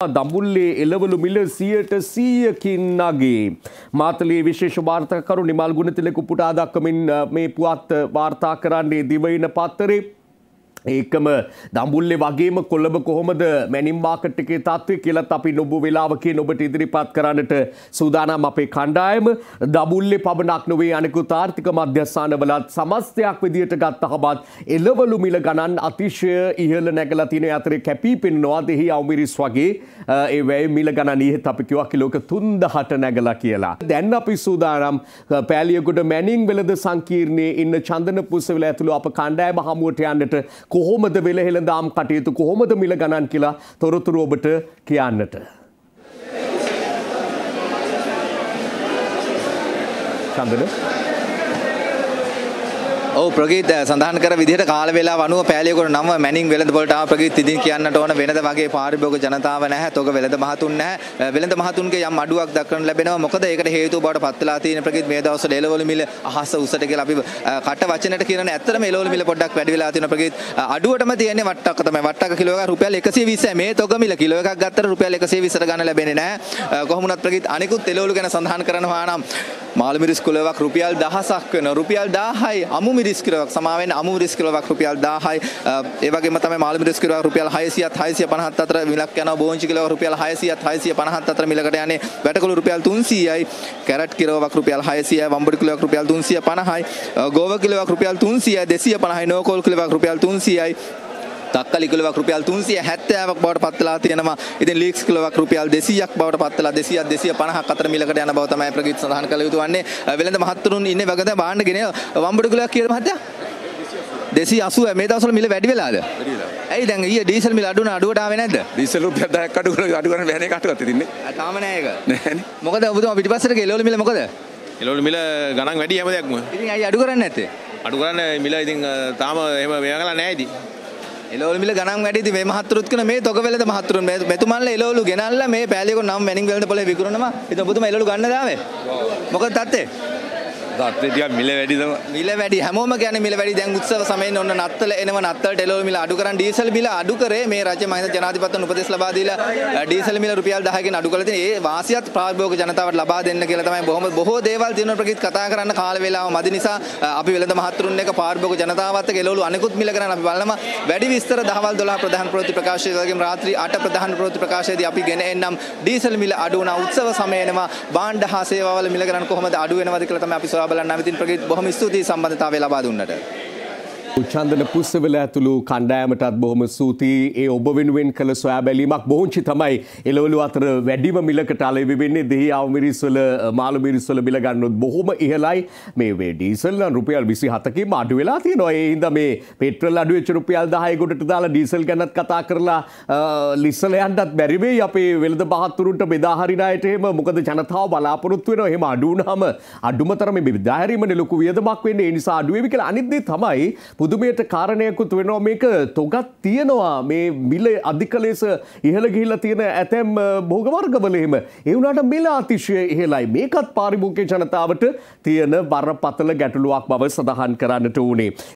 දඹුල්ලේ එලවලු මිල සියයට සීයකින් නගේ. මාතලේ විශේෂ වාර්තාකරු නිමල් ගුණතිලක උපුටා දක්කමින් මේ පුවත් වාර්තා කරන්නේ දිවයින පත්තරේ ඒකම දම්බුල්ලේ වගේම කොළඹ කොහොමද මැනිම් මාකට් එකේ තත්ත්වය කියලත් අපි නොබ වෙලාවකින් ඔබට ඉදිරිපත් කරන්නට සූදානම් අපේ කණ්ඩායම දබුල්ලේ පමණක් නොවේ අනෙකුත් ආර්ථික මධ්‍යස්ථානවලත් සමස්තයක් විදියට ගත්තහමත් එළවලු මිල ගණන් අතිශය ඉහළ නැගලා තියෙන අතරේ කැපී පෙනෙනවා දෙහි අවමිරිස් වගේ ඒ වැය මිල ගණන් ඉහත අපි කිව්වා කිලෝක 3000ට නැගලා කියලා. දැන් අපි සූදානම් පෑලියගොඩ මැනින් වෙලද සංකීර්ණයේ ඉන්න චන්දන පුස්සවිල ඇතුළු අප කණ්ඩායම හමුවට යන්නට කොහොමද වෙළහෙළඳාම් කටයුතු කොහොමද මිල ගණන් කියලා තොරතුරු ඔබට කියන්නට. චන්දන ඔව් ප්‍රගීත් සඳහන් කර විදිහට කාල වේලාව අනුව පෑලියගොඩ නම මැනින් වෙළඳ පොළට ආව ප්‍රගීත් ඉදින් කියන්නට ඕන වෙනද වගේ පාරිභෝගික ජනතාව නැහැ. තොග වෙළඳ මහතුන් නැහැ. වෙළඳ මහතුන්ගේ යම් අඩුවක් දක්වන්න ලැබෙනවා. මොකද ඒකට හේතුව බවට පත් වෙලා තියෙන ප්‍රගීත් මේ දවස්වල එළවලු මිල අහස උසට කියලා අපි කට වචනට කියනනේ ඇත්තටම එළවලු මිල පොඩ්ඩක් වැඩි වෙලා තියෙනවා ප්‍රගීත්. අඩුවටම තියෙන්නේ වට්ටක්ක තමයි. වට්ටක්ක කිලෝ එක රුපියල් 120යි. මේ තොග මිල කිලෝ එකක් ගත්තට රුපියල් 120ට ගන්න ලැබෙන්නේ නැහැ. කොහොම වුණත් ප්‍රගීත් අනිකුත් එළවලු ගැන සඳහන් කරනවා නම් මාළු මිරිස් කිලෝවක් රුපියල් 1000ක් වෙනවා. රුපියල් 1000යි අමු මිරිස් කිලෝවක් සමාවෙන් වෙන අමු මිරිස් කිලෝවක් රුපියල් 1000යි. ඒ වගේම තමයි මාළු මිරිස් කිලෝවක් රුපියල් 600ත් 650ත් අතර මිලක් යනවා. බෝංචි කිලෝවක් රුපියල් 600ත් 650ත් අතර මිලකට යන්නේ. වැටකළු රුපියල් 300යි. කැරට් කිලෝවක් රුපියල් 600යි. වම්බුඩු කිලෝවක් රුපියල් 350යි. ගෝව කිලෝවක් රුපියල් 300යි. 250යි. නෝකෝල් කිලෝවක් රුපියල් 300යි. තක්කලි කිලෝවක් රුපියල් 370ක් බවට පත් වෙලා තියෙනවා. ඉතින් ලීක්ස් කිලෝවක් රුපියල් 200ක් බවට පත් වෙලා 200ක් 250ක් අතර මිලකට යන බව තමයි ප්‍රගීත් සඳහන් කළ යුතු වන්නේ. වෙළඳ මහත්තුරුන් ඉන්නේ වගද බාන්න ගෙන වම්බුඩු කිලෝවක් කියලා මහත්තයා? දෙසි අසුව මේ දවස්වල මිල වැඩි වෙලාද? ඇයි දැන් ඊයේ ඩීසල් මිල අඩු වුණා අඩුවට ආවේ නැද්ද? ඩීසල් රුපියල් 10ක් අඩු කරලා අඩු කරන බෑනේ කාටවත් ඉතින්නේ. තාම නෑ ඒක. නෑනේ. මොකද ඔබතුමා පිටිපස්සට ගෙලවල මිල මොකද? එළවලු මිල ගණන් වැඩි හැම දෙයක්ම. ඉතින් ඇයි අඩු කරන්නේ නැත්තේ? අඩු කරන්න මිල ඉතින් තාම එහෙම මේවා කළා නෑ ඉතින්. එලවලු මිල ගණන් වැඩි ඉතින් මේ මහත්තුරුත් කරන මේ තොග වෙලද මහත්තුරුන් මෙතුමන්ලා එලවලු ගෙනල්ලා මේ පෑලියක නම් මැනින් වෙලඳ පොලේ විකුණනවා. ඉතින් ඔබතුමා එලවලු ගන්න දාවේ. මොකද තත්ත්වේ? තත්ත්වය ටිකක් මිල වැඩි තමයි. මිල වැඩි. හැමෝම කියන්නේ මිල වැඩි. දැන් උත්සව සමයෙන් ඔන්න නත්තල එනවා. නත්තලට එළවලු මිල අඩු කරන් ඩීසල් මිල අඩු කරේ. මේ රජ මහින්ද ජනාධිපතිතුමන් උපදෙස් ලබා දීලා ඩීසල් මිල රුපියල් 10කින් අඩු කරලා තියෙන ඒ වාසියත් ප්‍රායෝගික ජනතාවට ලබා දෙන්න කියලා තමයි බොහොම බොහෝ දේවල් දිනන ප්‍රකීත් කතා කරන්න කාල වේලාව මදි නිසා අපි වෙළඳ මහත්තුරුන් එක ප්‍රායෝගික ජනතාවත් එක්ක එළවලු අනිකුත් මිල කරන් අපි බලනවා. වැඩි විස්තර දහවල් 12 ප්‍රධාන ප්‍රවෘත්ති ප්‍රකාශය වගේම රාත්‍රී 8 ප්‍රධාන ප්‍රවෘත්ති ප්‍රකාශයේදී අපි ගෙන එන්නම්. ඩීසල් මිල අඩු වුණා. උත්සව සමයේනවා භාණ්ඩ හා සේවාවල මිල කරන් කොහොමද අඩු වෙනවද කියලා තමයි අපි සොයා බලන්න ආවිතින් ප්‍රකීත් බොහොම ස්තුතියි සම්බන්ධතාවය ලබා දුන්නට. උචන්දන පුස්සවෙල ඇතුළු කණ්ඩෑමටත් බොහොම සූතියි ඒ ඔබ වෙනුවෙන් කළ සොයා බැලීමක් බෝංචි තමයි. එලවලු අතර වැඩිම මිලකට අලෙවි වෙන්නේ දෙහි අවමිරිස්වල මාළු මිරිස්වල මිල ගන්නොත් බොහොම ඉහළයි. මේ වේ ඩීසල් රුපියල් විසි හතකින් අඩු වෙලා තියෙනවා. ඒ හින්දා මේ පෙට්‍රල් අඩු වෙච්ච රුපියල් 10කට දාලා ඩීසල් ගැනත් කතා කරලා ලිස්සලයන්ටත් බැරි වෙයි. අපේ වෙළඳ බහත්තුරුන්ට බෙදා හරින අයට එහෙම මොකද ජනතාව බලාපොරොත්තු වෙනවා. එහෙම අඩු වුණාම අඩුමතරම මේ බෙදා හැරීමනේ ලොකු වියදමක් වෙන්නේ. ඒ නිසා අඩු වෙවි කියලා. අනිත් දේ තමයි පුදුමයට කාරණයකුත් වෙනවා. මේක තොගත් තියෙනවා. මේ මිල අධික ලෙස ඉහළ ගිහිල්ලා තියෙන ඇතැම් භෝගවර්ගවල එහෙම. ඒ වුණාට මිල අතිශය ඉහළයි. මේකත් පාරිභෝගික ජනතාවට තියෙන බරපතල ගැටලුවක් බව සඳහන් කරන්නට උනේ